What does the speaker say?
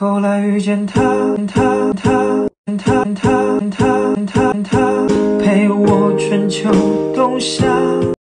后来遇见他，他，他，他，他，他，他，他，陪我春秋冬夏。